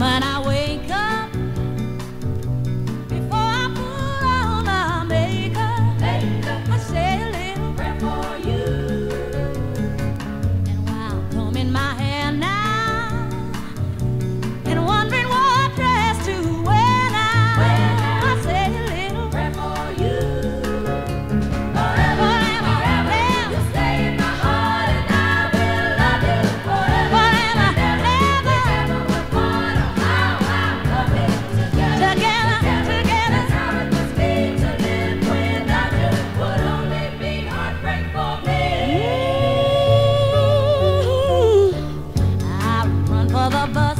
woman for the bus.